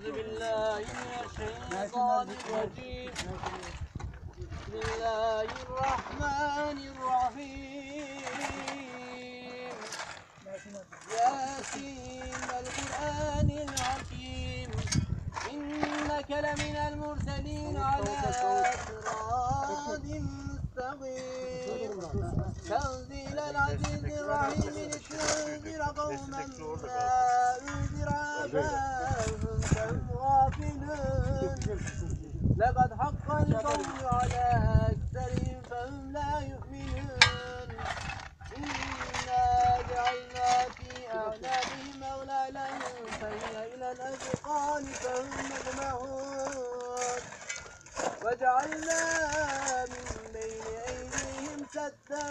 أعوذ بالله من الشيطان الرجيم. بسم الله الرحمن الرحيم. ياسين القرآن الحكيم إنك لمن المرسلين على صراط مستقيم. تنزيل العزيز الرحيم. لتنذر قوما ما أنذر آباؤهم لقد حق القول على أكثرهم فهم لا يؤمنون. إنا جعلنا في أعناقهم أغلالا فهي إلى الأذقان فهم مجمعون وجعلنا من بين أيديهم سدا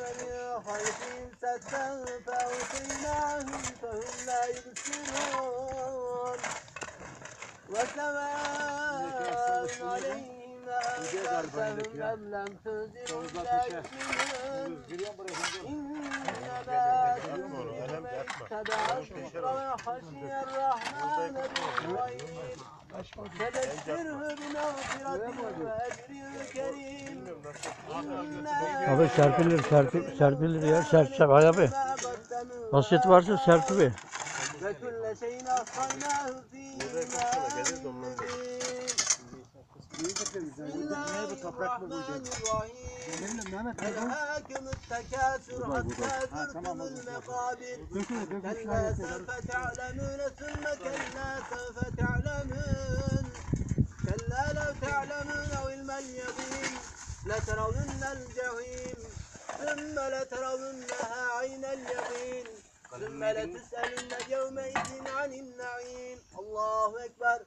ومن خلفهم سدا فأغشيناهم فهم لا يبصرون. وسواء عليهم أنذرتهم أم لم تنذرهم لا يؤمنون إنما تنذر من اتبع الذكر وخشي الرحمن بالغيب فبشره بمغفرة وأجر كريم Abi serpilir, serpi, serpilir ya. Serp, serp. Hay abi. Vasiyet varsa serpi be. وكل شيء أحصيناه في إمام بسم الله الرحمن الرحيم ألهاكم التكاثر حتى زرتم المقابر كلا سوف تعلمون ثم كلا سوف تعلمون كلا لو تعلمون علم اليقين لترون الجحيم ثم لترونها عين اليقين ثم لتسألن يومئذ عن النعيم. الله أكبر.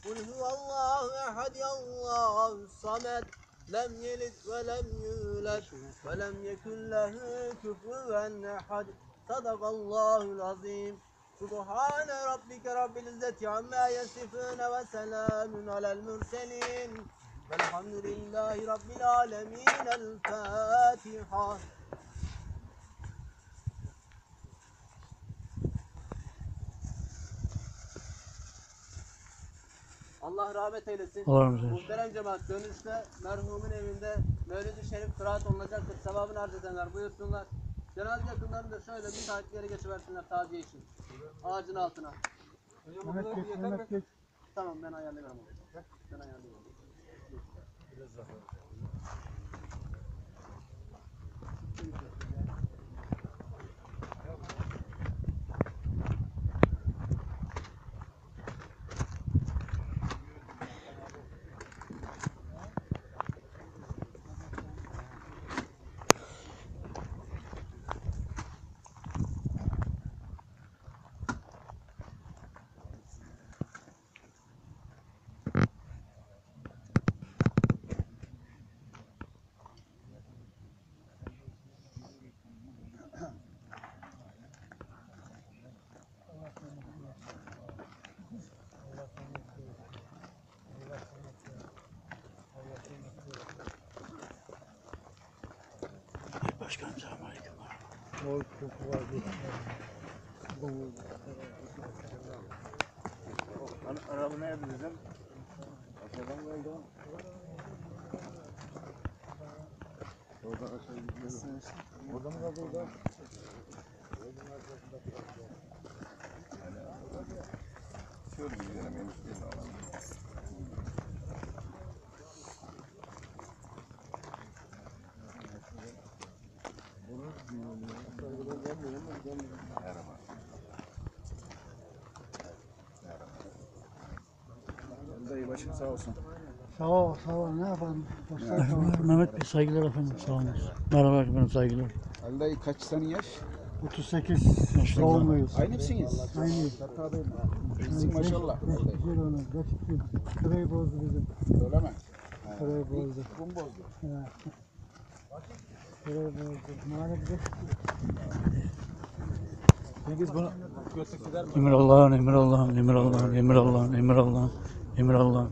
قل هو الله أحد الله الصمد لم يلد ولم يولد ولم يكن له كفوا أحد. صدق الله العظيم. سبحان ربك رب العزة عما يصفون وسلام على المرسلين. والحمد لله رب العالمين. الفاتحة. Allah rahmet eylesin. Allah rahmet eylesin. Muhterem cemaat dönüşte merhumun evinde Mevlid-i Şerif kıraat olunacaktır. Sevabını arz edenler buyursunlar. Cenaze yakınlarını da şöyle bir yere geçiversinler taziye için. Ağacın altına. Tamam ben onu. Ben ayarlıyorum. Başkanım selamünaleyküm. Oy koku var diye. Araba nerede bizim? Aşağıdan geldi o. Oradan aşağı gidiyor. Orada mı kaldı orada? Şöyle gidelim, henüz değil ama. Merhaba. Dayı başın sağ olsun. Sağ ol, sağ ol. Ne yapalım? Dostlar sağ. Mehmet Bey saygılar efendim. Sağ olun. Merhaba efendim saygılar. Ali dayı kaç tane yaş? 38 doğumluyuz. Aynı mısınız? Aynıyız. İyisin maşallah. Güzel onu. Güzel. Kırayı bozdu bizim. Öyle mi? Kırayı bozdu. Kum bozdu. Kırayı bozdu. Maalesef Cengiz bunu? Emir Allah'ın, emir Allah'ın, emir Allah'ın, emir Allah'ın, emir Allah'ın, emir Allah'ın.